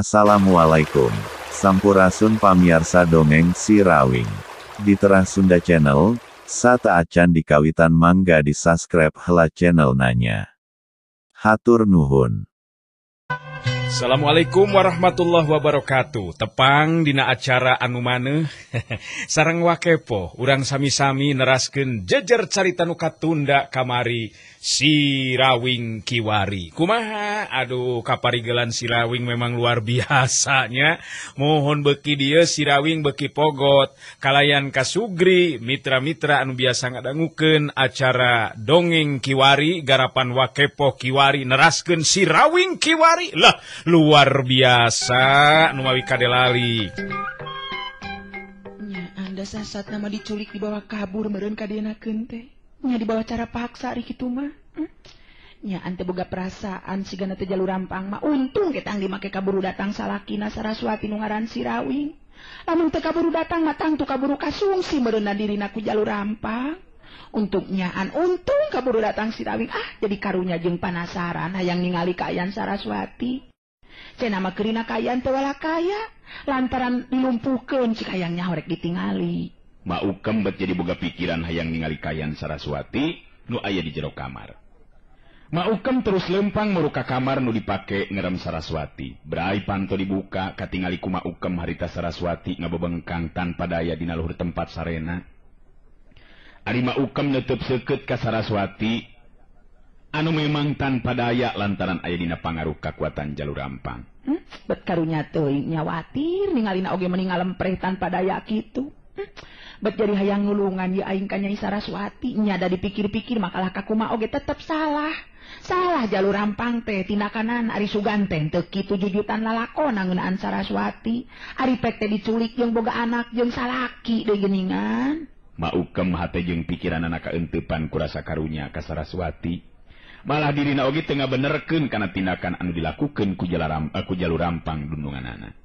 Assalamualaikum. Sampurasun pamiarsa dongeng si Rawing. Di Terah Sunda Channel, Sata acan di kawitan mangga di subscribe hela channel nanya. Hatur nuhun. Assalamualaikum warahmatullahi wabarakatuh. Tepang dina acara anu maneh sareng wakepo urang sami-sami neraskeun jejer carita nu katunda kamari Sirawing Kiwari kumaha? Aduh kaparigelan Sirawing memang luar biasanya. Mohon beki dia Sirawing beki pogot. Kalayan Kasugri mitra-mitra anu biasa ngadangukeun acara dongeng Kiwari garapan wakepo Kiwari nerasken Sirawing Kiwari lah luar biasa. Numawi Kadelali. Anda sasat nama diculik dibawa kabur meren kadena kente Nya dibawa cara paksa Rikitu mah. Hmm? Nya ante boga perasaan sigana teh jalur rampang mah. Untung ketang dimake kaburu datang salakina saraswati nu ngaran sirawing lamun teu kaburu datang matang tu kaburu kasungsi meureunna dirina ku jalur rampang. Untuk nyaan untung kaburu datang sirawing ah jadi karunya jeung panasaran hayang ningali kaayaan saraswati. Cenah mah keurina kaayaan teu wala kaya. Lantaran dilumpuhkeun cik hayangnya horek ditingali. mau kembet jadi boga pikiran hayang ningali kayan Saraswati nu aya di jero kamar. Maukem terus lempang meruka kamar nu dipake ngerem Saraswati. Berai panto dibuka katingali ku maukem harita Saraswati ngabebengkang tanpa daya di naluhur tempat sarena. Ari maukem netep seket ka Saraswati anu memang tanpa daya lantaran aya dina pangaruh kekuatan jalur rampang. Hmm? bet karunya teuing nyawatir ningalina oge meninggal ngalempreh tanpa daya kitu. bet jadi hayang ngulungan Saraswati, nya da dipikir-pikir makalah kakuma oge tetap salah. Salah jalur rampang teh tindak kanan Ari Suganteng tekitu jujutan lalakon nangunaan Saraswati. Ari pek teh diculik yang boga anak yang salaki deui geningan mau kem jeung jeng pikiran anak entepan kurasa karunya ka Saraswati. Malah diri oge tengah benerken karena tindakan anu dilakukan ku aku eh, jalur rampang dundungan anak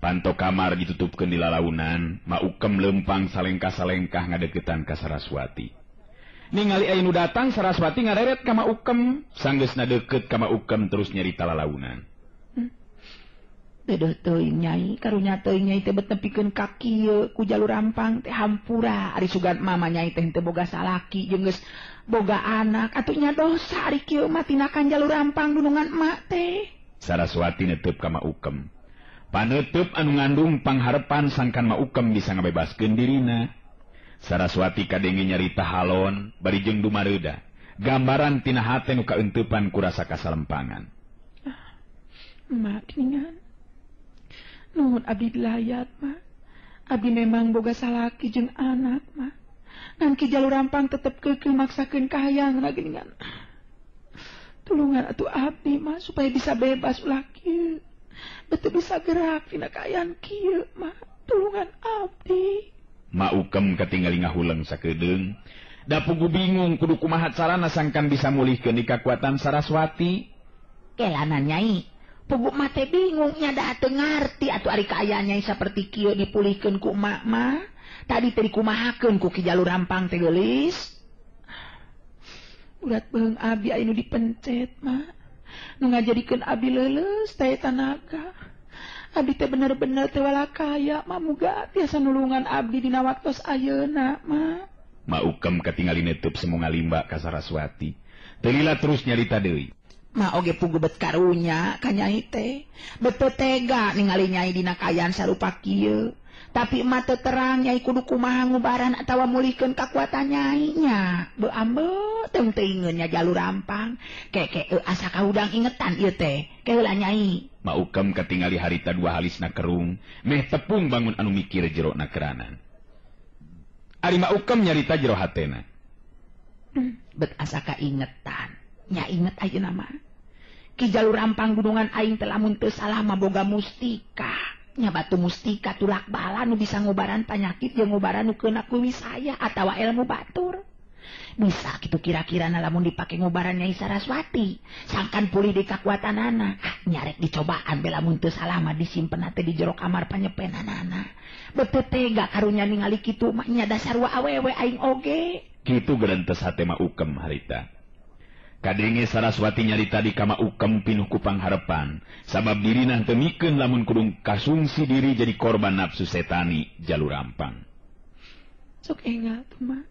panto kamar ditutupkan di lalaunan maukem lempang salengkah salengkah ngadeketan ka Saraswati. Ningali Ainu datang Saraswati ngareret kama ukem. Sangges ka kama ukem terus nyerita lalaunan. Hmm. Dedoh teuing nyai karunya teuing nyai teh betepikeun kaki ku jalur rampang teh hampura. Ari sugan mama nyai teh teu boga salaki jeung geus boga anak. Atunya dosa ari kieu mah tinakan jalur rampang dunungan emak teh. Saraswati netep kama ukem. panutup anu ngandung pangharpan sangkan maukem bisa ngabebaskeun dirina. Saraswati kadenge nyarita halon bari jeung dumareda gambaran tina hate nu kaentepan kurasa kasalempangan. Makningan nuhun abdi dilayat mah abdi memang boga salaki jeung anak mah ngan ki jalur rampang tetep keke maksakeun kahayang geuningan. tulungan atuh abdi mah supaya bisa bebas ulah kieu betul bisa gerak kaayaan kayan Ma. tulungan Abdi. Ma ukem katingali ngahuleng huleng sakedeng dapugu bingung kudu kumaha sarana sangkan bisa mulih ke kekuatan Saraswati. Kelanan nyai pugu mate bingung nya da ngarti atu ari kaayanya seperti kieu dipulihkan ku makma tadi tadi kumahakeun ku ki jalur rampang tegelis urat beng abdi anu dipencet mak nga jadikan Abi leuleus tay tanaga. Abi teh bener-bener tewala kaya mamuga tiasa nulungan Abdi dina waktu ayeuna mah. Ukem ketingali netup semu limba ka Saraswati. Telila terus nyarita deui. Ma oge pugubet karunya kanyai teh. Betul tega ningali nyai dina kaayaan sarupa kieu. tapi mata terang nyai kudu kumaha ngubaran atawa mulihkeun kakuatan nyainya. Beambe teu teueunnya jalur rampang keke e, asa kaudang ingetan ieu teh. Keula nyai. Ma ukem katingali harita dua halisna kerung. Meh tepung bangun anu mikir jero na keranan. Ari ma ukem nyarita jero hatena. Hmm, bet asa kaingetan. Nya inget aja nama ki jalur rampang gunungan aing telamun teu salah maboga mustika. nya batu mustika tulak bala nu bisa ngobaran panyakit yang ngobaran nukena kuwi saya atawa ilmu batur. Bisa gitu kira-kira lamun dipakai ngobaran Nyai Saraswati. Sangkan pulih di kekuatan anak ah, nyarek dicobaan bela salah salama disimpen hati di jero kamar panyepenanana. bete tega karunya ningali kitu maknya dasar wa awewe aing oge. Gitu gerentes hati mah ukem harita. Kadenge saraswati nyarita di kama ukam pinuh kupang harepan. Sabab diri nah temiken lamun kudung kasungsi diri jadi korban nafsu setani jalur rampang. Sok enga, teman.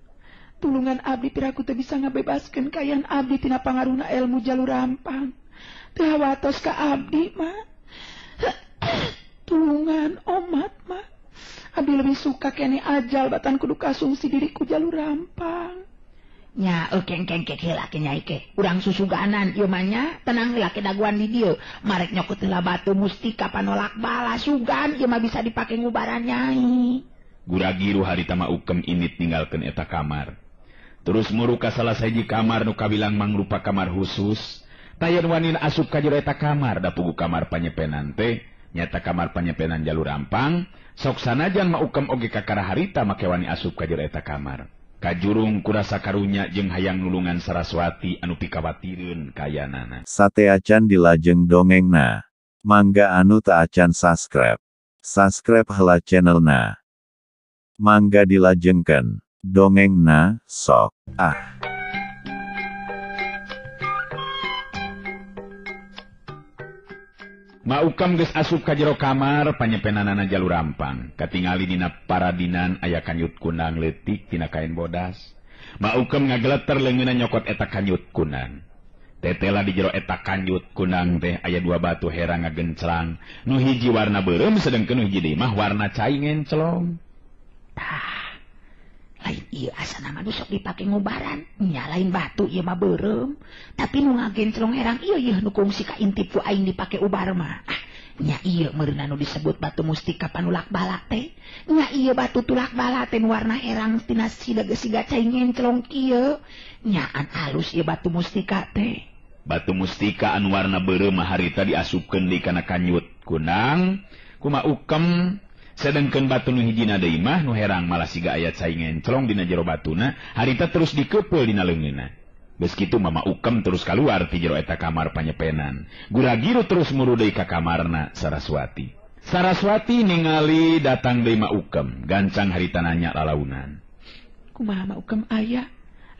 Tulungan abdi piraku teu bisa ngabebaskeun kayan abdi tina pangaruhna ilmu jalur rampang. Teu hawatos ka abdi, mah. Tulungan omat, mah. Abdi lebih suka kene ajal batan kudu kasungsi diriku jalur rampang. nya eh, urang susuganan Imanya tenang laki daguan di dieu. Marek nyokutlah batu mustika panolak bala sugan. Ima bisa dipakai gura guragiru hari tama ukem init tinggalkan eta kamar. Terus muruka salah saji kamar nuka bilang mangrupa kamar khusus. Tayyan wanin asup ka jero eta kamar. Da pugu kamar panyepenan teh. Nyata kamar panyepenan jalur rampang soksana mah ukem oge kakara harita make wani asup eta kamar. Kajurung kurasa karunya jeung hayang nulungan Saraswati anu pikawatireun kayanana Sate acan dilajeng dongengna. Mangga anu tak acan subscribe. Subscribe heula channelna. Mangga dilajengkeun. Dongengna, sok. Ah. maukam geus asup ka jero kamar panyepenanana jalur rampang katingali dina paradinan aya kanyut kunang letik tina kain bodas. Maukam ngageleter leungeunna nyokot eta kanyut kunang. Tetela di jero eta kanyut kunang teh aya dua batu herang ngagencerang. Nu hiji warna berem sedang nu hiji mah warna cai ngencelong. Tah asok dipake ngobaran. Nyalain batu ieu mah berem. Tapi nu ngagenrong herang iya iya nu kungsi ka intip ku aing dipake ubar mah. Ah, nya iya meurna nu disebut batu mustika panulak balak teh. Nya iya batu tulak balak teh warna herang tina siga siga cai ngencelong kieu nyaan halus ieu batu mustika teh. Batu mustika anu warna berem mah harita diasupkeun di kana kanyut. Kunang kuma ukem sedangkan batu Nuhidina Daimah Nu herang malah siga ayat saingenrong Dina jero batuna harita terus dikepul Dina lengena begitu mama ukem terus keluar ti jero eta kamar panyepenan. Guragiru terus murude ka kamarna Saraswati. Saraswati ningali datang Dema ukem gancang harita nanya lalaunan. Kuma ukam ayah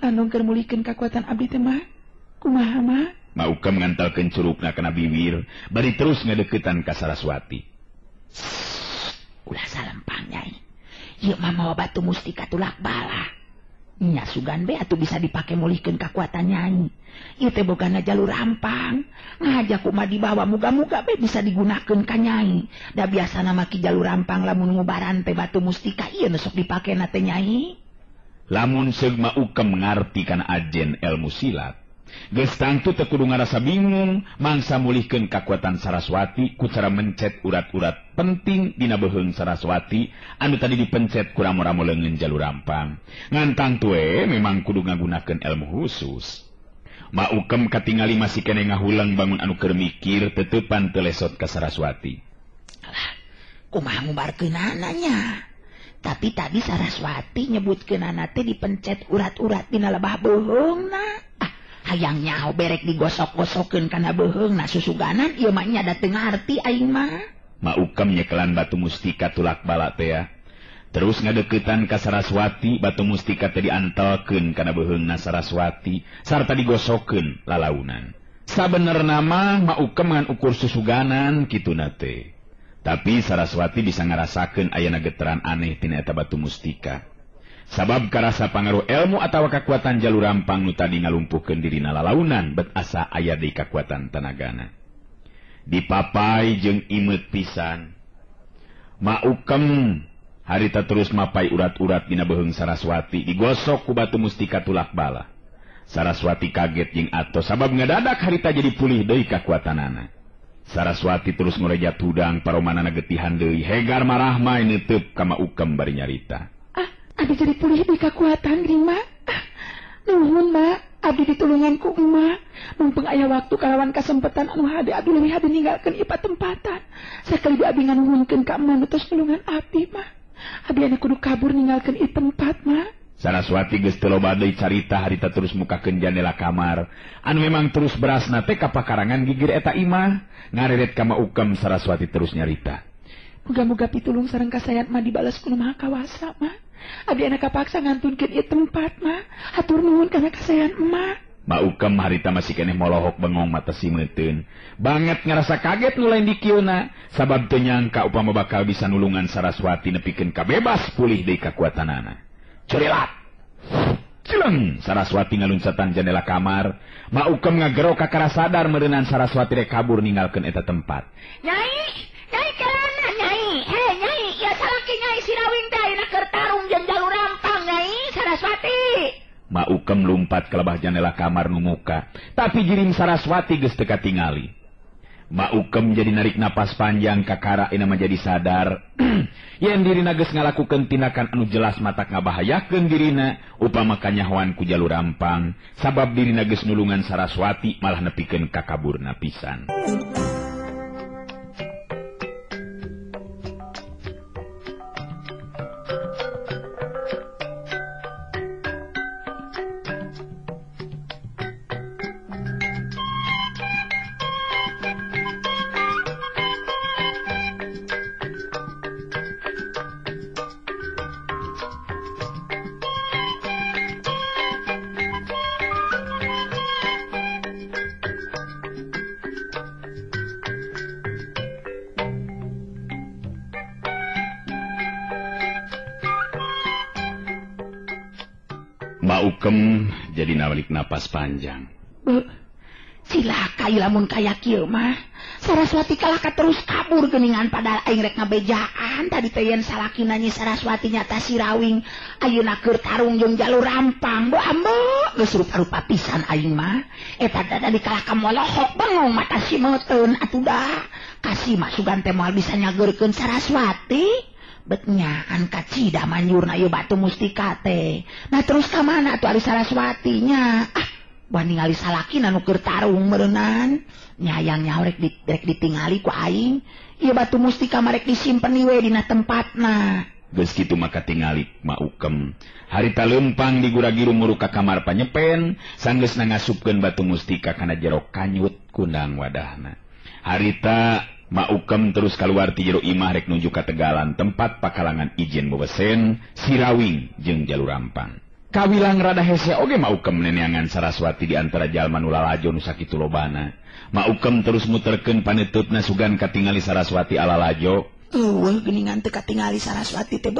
lanongker mulikan kekuatan abdi temah kumaha mah ukam ngantalkan ngantalkeun na kana biwir bari terus ngedeketan ka Saraswati. salampangnya mau batu mustika tulak bala. Nya sugan be atuh bisa dipake mulihkeun kakuatan nyai. Nyanyi teh bogana jalur rampang ngajak kuma dibawa muga-muga be bisa digunakeun ka kanyayi da biasa namaki jalur rampang lamun ngubaran teh batu mustika ieu nu sok dipake na teh nyanyi lamun Segma ukem ngarti kana ajen ilmu silat Gestantu tekudu ngarasa bingung mangsa mulihkan kekuatan Saraswati ku cara mencet urat-urat penting dina beheng Saraswati anu tadi dipencet kurang-ramu lengen jalur rampang. Ngantang tue memang kudu ngagunakan ilmu khusus. Mau ukem katingali masih kene ngahulang bangun anu kermikir tetepan telesot ke Saraswati. Kumaha ngumbarkeun anaknya tapi tadi Saraswati nyebut kenanate dipencet urat-urat dina lebah bohong nah ah hayangnya berek digosok-gosoken susuganan ieu mah susuganan da teu ngarti Aing mah. Maukem nyekelan batu mustika tulak balak ya. Terus ngadeketan ka Saraswati batu mustika teh diantelkeun kana beuheungna Saraswati sarta digosokeun lalaunan. Sabenerna mah ma ukem ngan ukur susuganan kituna teh. Tapi Saraswati bisa ngarasakeun ayana geteran aneh tina eta batu mustika. sabab karasa pangaruh ilmu atau kekuatan jalur rampang nu tadi ngalumpuhkeun diri nalalaunan bet asa aya di kekuatan tenagana dipapai jeung imet pisan maukem harita terus mapai urat-urat dina beheng Saraswati digosok ku batu mustika tulak bala Saraswati kaget jeung atos sabab ngadadak harita jadi pulih deui kakuatanana. Saraswati terus ngorejat hudang paromanana getihan deui hegar marah main neuteub kama ukem bari nyarita. Abdi jadi pulih di kekuatan lima nuhun mak Abdi ditulungan ku emak mumpung ayah waktu kalawan kesempatan anu hade Abdi lebih hade ninggalkan ipa tempatan. Sekali Abdi nganuhunkan ke emak nutus nulungan Abdi mah Abdi anu kudu kabur ninggalkan i tempat mah Saraswati geus teu loba deui carita harita terus mukakeun jendela kamar. Anu memang terus berasna teh ka pakarangan gigir eta imah ngareret ka maukem Saraswati terus nyarita. Muga-muga pitulung sareng kasayat mah dibales ku maha kawasa mah Abdi anak kapaksa ngantun ke tempat mah Hatur nuhun karena kesayangan emak maukem harita masih kene molohok bengong mata si meun banget ngerasa kaget nulain di Kiuna sabab tenyangka upama bakal bisa nulungan Saraswati nepiken kabebas pulih di kekuatan anak. Curilat Cileng Saraswati ngaluncatan jendela kamar. Maukem ngagero kakara sadar merenan Saraswati rek kabur ninggalkan eta tempat. Nyai nyai kerana nyai? Hei nyai ya salaki nyai sirawing kertarung je jalur rampang Saraswati. Maukem lumpat ke lebah janela kamar numuka tapi jirim Saraswati gesteka tingali maukem jadi narik napas panjang kakara ini menjadi sadar. Yen diri nages ngalakukan tindakan anu jelas mata ngabahayakeun dirina upama kanyahoan ku jalur rampang. Sabab diri nages nulungan Saraswati malah nepikan kakaburna pisan. sungkem jadi nawalik napas panjang. Silakan lamun kayak mah. Saraswati kalaka terus kabur geningan pada Ingrek ngabejaan. Tadi peyan salaki nanyi Saraswati nyata sirawing Ayunakur tarung jeung jalur rampang. Boambo gesurupa-rupa pisan aing mah. Eh, Eta dada dikalah molohok bengong mata si meuten atuh dah. Kasih masukan teh moal bisa nyageurkeun Saraswati. betnya angkat Cida manjur nayo batu mustikate nah terus ke mana tuh Ali Saraswatinya? Ah banding Ali salaki nuker tarung merenan nyayangnya orek di, rek ditingali ku aing. Iya batu mustika marek disimpen niwe dina tempat Geus kitu maka tingali maukem harita lempang muru ka kamar panyepen sanggeusna ngasupkeun batu mustika kana jero kanyut kundang wadahna. Harita maukem terus keluar imah rek nuju ka Tegalan tempat pakalangan izin bebesen sirawing jeung jalur rampang kawilang rada hese oge maukem neneangan Saraswati di antara Jalman ulalajo nusakitu lobana. Maukem terus muterken panetutna sugan katingali Saraswati alalajo tuh geningan teu katingali Saraswati teh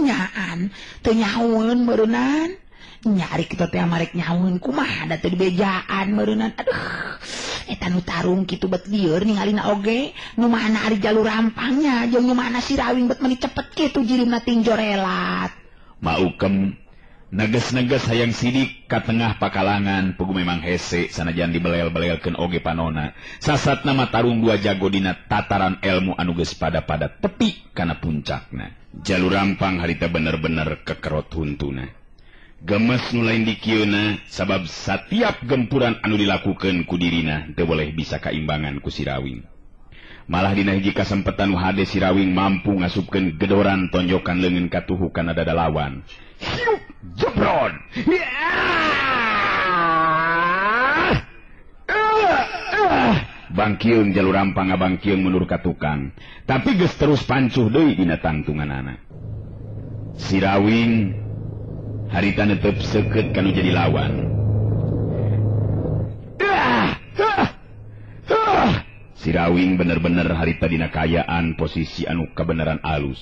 nyaan teu nyahoeun meureunnan nyari kita teh marek nyaun kumaha da teu dibejaan meureunnan aduh etan Tarung gitu bet liur ningalina oge nu mana ari jalur rampangnya jeung nu mana sirawing bet meni cepet gitu jirimna nating relat maukem neges-neges hayang sidik ka tengah pakalangan pugu memang hese sanajan dibelel-belelkeun oge panona. Sasat nama Tarung dua jago dina tataran ilmu anu geus pada pada tepi kana puncakna. Jalur rampang harita bener-bener kekerot huntuna. gemes nulain dikiuna sabab setiap gempuran anu dilakukan kudirina de boleh bisa keimbangan ku sirawing. Malah dina hiji kasempatan hade sirawing mampu ngasupkan gedoran tonjokan lengan katuhu kana dada lawan jebron Bangkiun jalur rampang abangkiun menurut katukang tapi ges terus pancuh doi dina tangtungan anak sirawing harita netep seukeut kanu jadi lawan. Sirawing bener-bener harita dina kayaan posisi anu kebenaran alus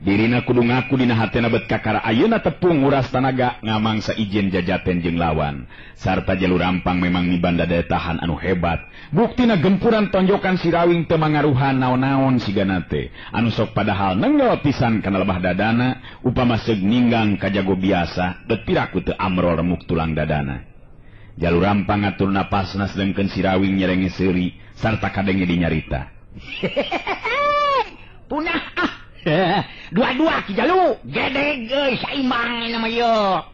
dirina kudu ngaku dina hatena bet kakara ayeuna tepung uras tanaga ngamangsa ijin jajaten jeung lawan. Sarta jalur rampang memang nibanda daya tahan anu hebat. Buktina gempuran tonjokan sirawing teu mangaruhan naon-naon sigana teh. Anu sok padahal nenggel pisan kana lebah dadana upama seug ninggang kajago biasa bet piraku teu amrol remuk tulang dadana. Jalur rampang ngatur napasna sedengkeun sirawing nyerenge seuri sarta kadenge dinyarita punah ah. dua-dua Kijalu. Gede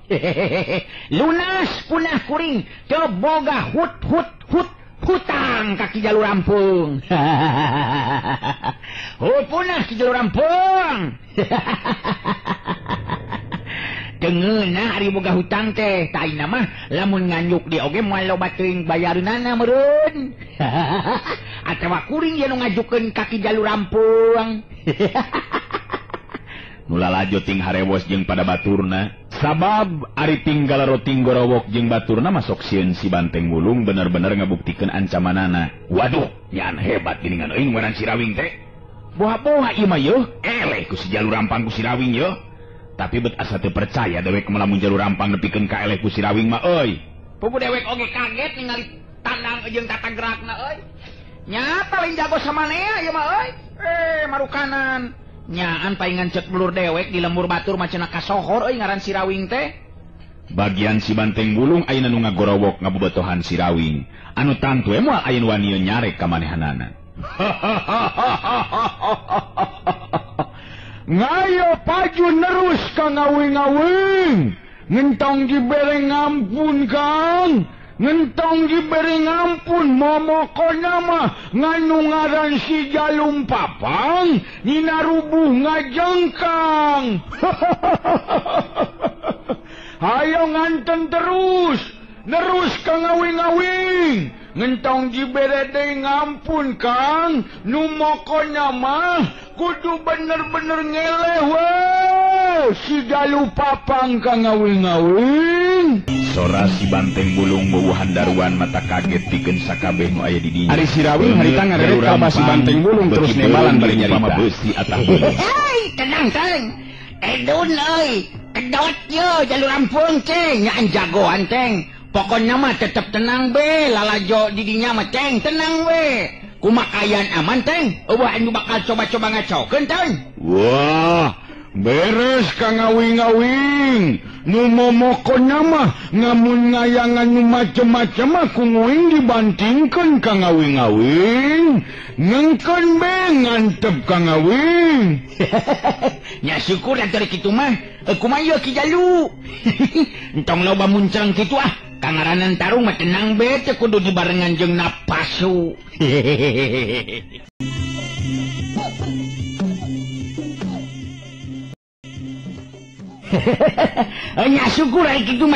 lunas punah kuring. Coboga hut hut hut hutang kaki jalur rampung. Punah ki jalur rampung. tengenahboga hutang teh. Ta mah lamun nganyuk dioge lo loba bayar nana merun atawa kuring yang ngajukan kaki jalur rampung. Nula lajoting harewos jeung pada Baturna. Sabab Ari tinggal roting gorowok jeung Baturna masuk sieun si banteng mulung bener-bener ngebuktikan ancamanana. Waduh yan hebat giningan ing si sirawing teh. Buah-buah ima yeuh eleh ku si jalur rampang ku sirawing yeuh. tapi bet asa teu percaya dewek lamun jalur rampang nepikeun ka eleh ku sirawing mah euy. Pupu dewek oge kaget ningali tandang jeung tata gerakna euy. Nya paling jago samanea ieu mah euy. Eh marukanan nyaan paingan cek belur dewek di lembur batur macana kasohor euy ngaran sirawing teh. Bagian si banteng bulung ayeuna nu ngagorowok ngabobotohan sirawing. Anu tangtu moal ayeuna wani nyarek ka manehanana ngayo paju nerus ka ngawing-ngawing ngentong dibereng ngampun kang. Ngentong diberi ngampun momokonya mah nganu ngaran si jalum papang nina rubuh ngajengkang ayo nganten terus. Nerus ka ngawing-ngawing ngentong jibede ngampun Kang. Numokonya mah kudu bener-bener ngelewe siga papang pangkang ngawing ngawing sora si banteng bulung bubuhan daruan mata kaget pikeun sakabeh nu aya di dinya ari si hari tangan rek ka si banteng bulung terus nembalan bari nyarita beusi atah tenang tenang edun euy kedot yo jalur ampun ceng nyaan jagoan cing. pokoknya mah tetap tenang be. Lalajo didinya mah ceng tenang we. Kumakayan aman teng. Eueuh anu bakal coba-coba ngacokeun teng. Wah beres ka ngawing-ngawing. Nu momokonya mah ngamun ngayangan nu macem-macem mah ku nguing dibantingkeun ka ngawing-ngawing. Ngengkeun be ngantep ka ngawing. Nya syukur antara kitu mah. Kumaha kieu ki jalu entong loba muncang kitu ah. kangaranan Tarung mah tenang bete kudu dibarengan jeung napasu hehehe nya syukur gitu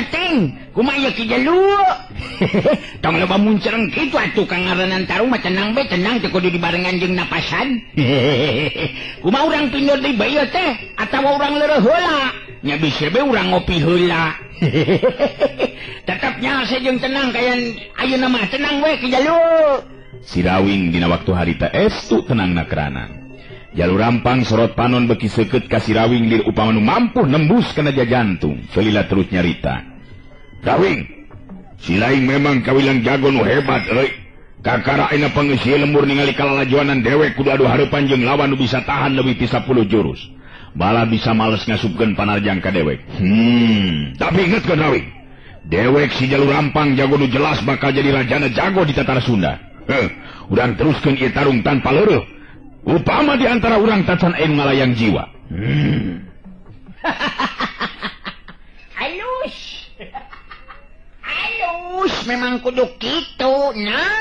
tong kuma tongmuncereng gitu atuh kangaranan mah tenang be tenang kudu dibarengan jeung napasan. Kuma urang pindur di bay teh? Atawa urang leureuh heula? Holanya bisa be urang ngopi hula tetapnya saya jeung tenang kayak ayo nama tenang we ke si sirawing dina waktu harita estu tenang na jalur rampang sorot panon beki seket lir di upamanu mampu nembus kana jantung. Selila terus nyarita. Kawing silain memang kawilang jago nu hebat kakara pengisi lembur ningali kalalajuanan dewek kudu aduh hari panjang lawan nu bisa tahan lebih ti puluh jurus. Bala bisa males ngasupkan panarjang ka dewek. Hmm tapi inget kan rawing dewek si jalur rampang jago nu jelas bakal jadi rajana jago di Tatar Sunda. Eh, urang teruskan ia tarung tanpa leruh upama di antara urang tacan aing malayang jiwa. Halus halus memang kudu kitu nah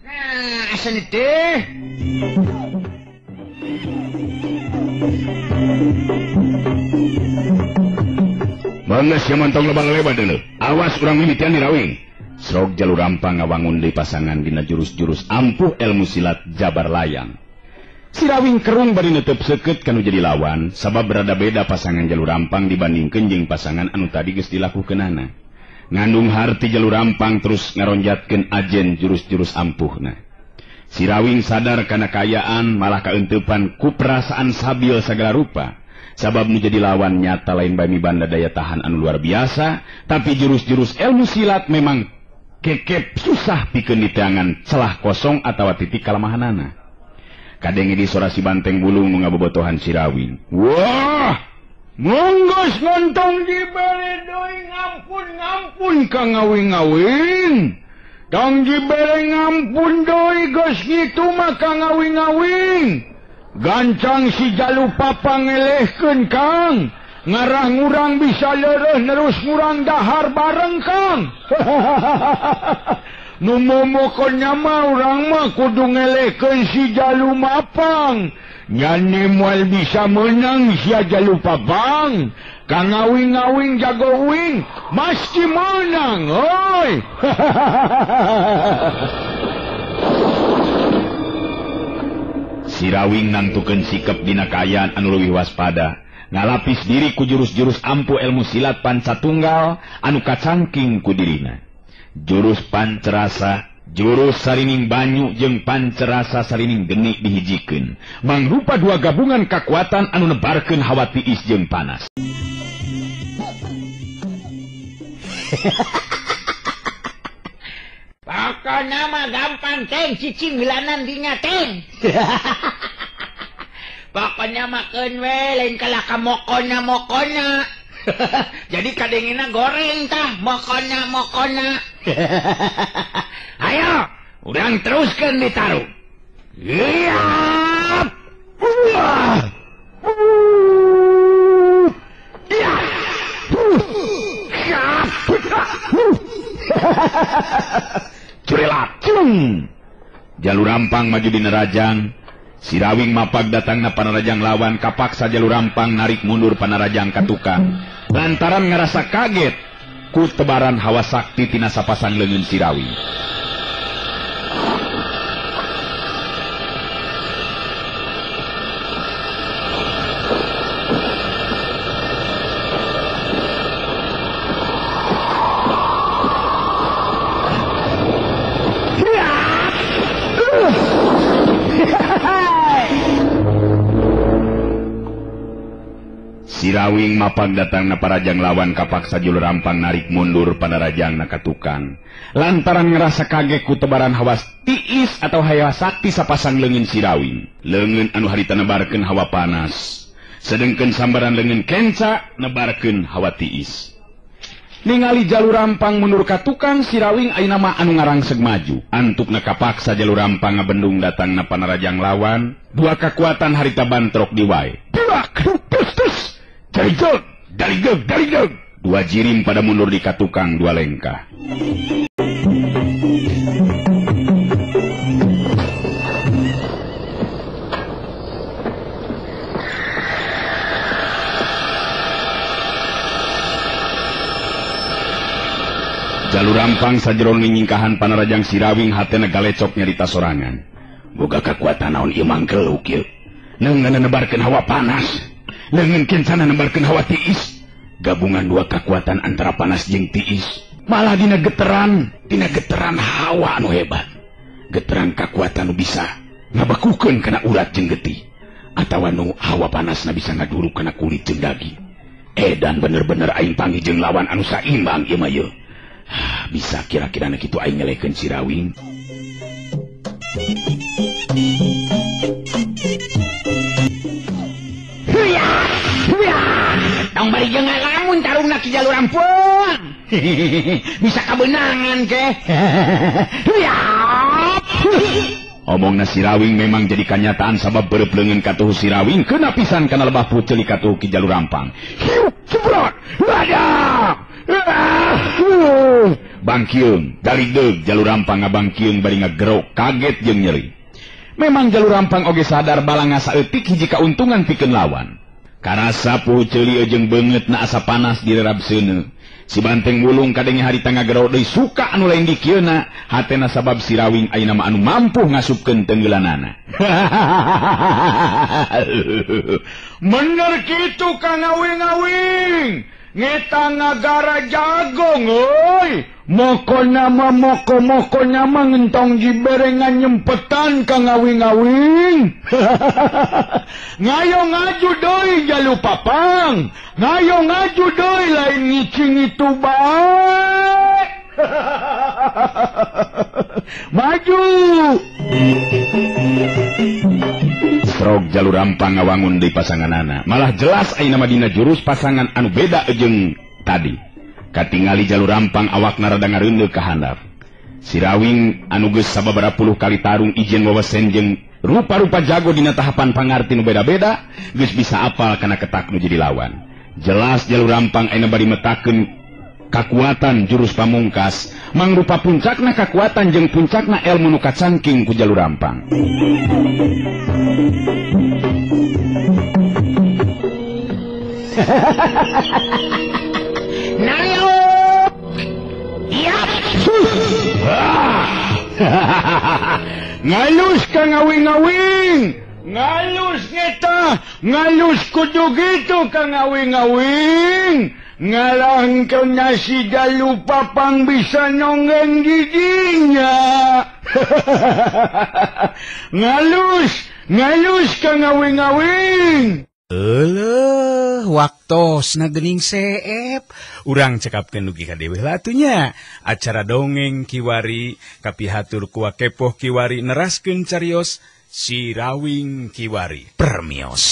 nah asa teh. Mana siya mantong lebang lebar dulu. Awas urang mimitian di rawing. Srog jalur rampang ngawangun di pasangan dina jurus-jurus ampuh ilmu silat jabar layang. sirawing kerung bari netep seket kanu jadi lawan. Sabab berada beda pasangan jalur rampang dibanding kenjing pasangan anu tadi geus dilakukeunana. Ngandung harti jalur rampang terus ngaronjatkeun ajen jurus-jurus ampuhna. Sirawing sadar kana kayaan malah kaentepan ku perasaan sabil segala rupa. Sabab menjadi lawan nyata lain bami banda daya tahan anu luar biasa tapi jurus-jurus ilmu silat memang kekep susah pikeun di tangan celah kosong atau titik kalamahanana. kadenge di sora si banteng bulung nu ngabobotohan sirawing wah! Monggos lontong di doi ngampun ngampun ka ngawing ngawing Tong di ngampun doi gos gitu mah ka ngawing ngawing gancang si jalu papa ngelehkeun kang. Ngarah ngurang bisa leres nerus ngurang dahar bareng kang. numumokonya mau orang mah kudu ngeleken si jalu mapang. Nyanyi mual bisa menang si jalu papang kang ngawing ngawing jago wing mesti menang oi. Sirawing nangtuken sikap dina kaayaan anu leuwih waspada. Ngalapis diri ku jurus-jurus ampu ilmu silat pancatunggal anu kacangking ku dirina. jurus pancerasa jurus sarining banyu jeung pancerasa sarining geni dihijiken mangrupa dua gabungan kekuatan anu nebarken hawa tiis jeung panas Pokok nama gampang teng cicing milanan dinya teng. Pokoknya makan we lain kalah ka mokonya. mokonya. jadi kadengina goreng tah mokonya mokonya ayo urang teruskan ditaruh. Iya. Curi lacung jalur rampang maju di nerajang. Sirawing mapak datang na panarajang lawan kapaksa jalur rampang narik mundur panarajang katukang. lantaran ngerasa kaget ku tebaran hawa sakti tinasa pasang lengan sirawi. Awing mapan datang na parajang lawan kapaksa julu rampang narik mundur pada rajang. Lantaran ngerasa kagek ku tebaran hawas tiis atau hawa sakti sapasang lengin sirawing. Lengen anu harita nebarken hawa panas. Sedengken sambaran lengen kenca nebarken hawa tiis. Ningali jalur rampang mundur katukan sirawing ay nama anu ngarang segmaju. Antuk nakapaksa jalur rampang ngabendung datang na panarajang lawan. Dua kekuatan harita bantrok diwai. Buak! Tus! Tus! Cegel, daligel, daligel. Dua jirim pada mundur di katukang dua lengkah. jalur rampang sajeron nyingkahan panarajang sirawing hatena galecok nyarita sorangan boga kekuatan naon imang keluk neng nenebarkeun hawa panas mungkin kencana nembarkan hawa tiis. Gabungan dua kekuatan antara panas jeng tiis. Malah dina geteran Dina geteran hawa anu hebat. Geteran kekuatan bisa nabekukan kena urat jenggeti atawa nu hawa panas na bisa ngaduruk kena kulit jeng daging. Eh, Edan bener-bener aing pangi jeng lawan anu saimbang ieu mah ah, bisa kira-kira gitu aing nyelekeun si Rawing. bari je ngalamun tarung na jalur rampung bisa kabenangan ke? Omong na sirawing memang jadi kanyataan sabab berplengen katuh sirawing kena pisan kana lebah puceli katuh ki jalur rampang cebrot wadah Bangkyung dari deg jalur rampang ngabangkyung bari ngagerok kaget jeung nyeri. Memang jalur rampang oge sadar balanga saeutik hiji kauntungan pikeun lawan. sapu celio jeng banget na asa panas dirab sene si banteng bulung kadenge hari tengah deui suka anu lain dikiuna hatena sabab sirawing ay nama anu mampu ngasupken tenggelanana. Bener gitu kang ngawing-ngawing ngita ngagara jagongoi moko nama moko moko nama ngentong jiberengan nyempetan ka ngawing ngawing ngayo ngaju doi jalu papang. Ngayo ngaju doi lain ngicing itu baik. maju! Strok jalur rampang ngawangun di pasangan anak malah jelas A dina jurus pasangan anu beda ejeng tadi. Katingali jalur rampang awak narada ngareunde kahandap sirawing anuges sababara puluh kali tarung ijen wawasen jeung rupa-rupa jago dina tahapan pangarti nu beda-beda geus bisa apal kana ketak nu jadi lawan. Jelas jalur rampang ayeuna bari metakeun kakuatan jurus pamungkas. Mangrupa puncakna kakuatan jeung puncakna elmu nu cangking ku jalur rampang ngalus ka ngawing-ngawing! Ngalus ngeta ngalus kudu gitu ka ngawing-ngawing! ngalang ke nasi dan lupa pang bisa nonggeng giginya. Ngalus ngalus ka ngawing-ngawing. Ele waktu nagening seep. Urang cekapkan nugi kadewe latunya acara dongeng kiwari kapihatur kua kepoh kiwari neraskeun carios sirawing kiwari permios.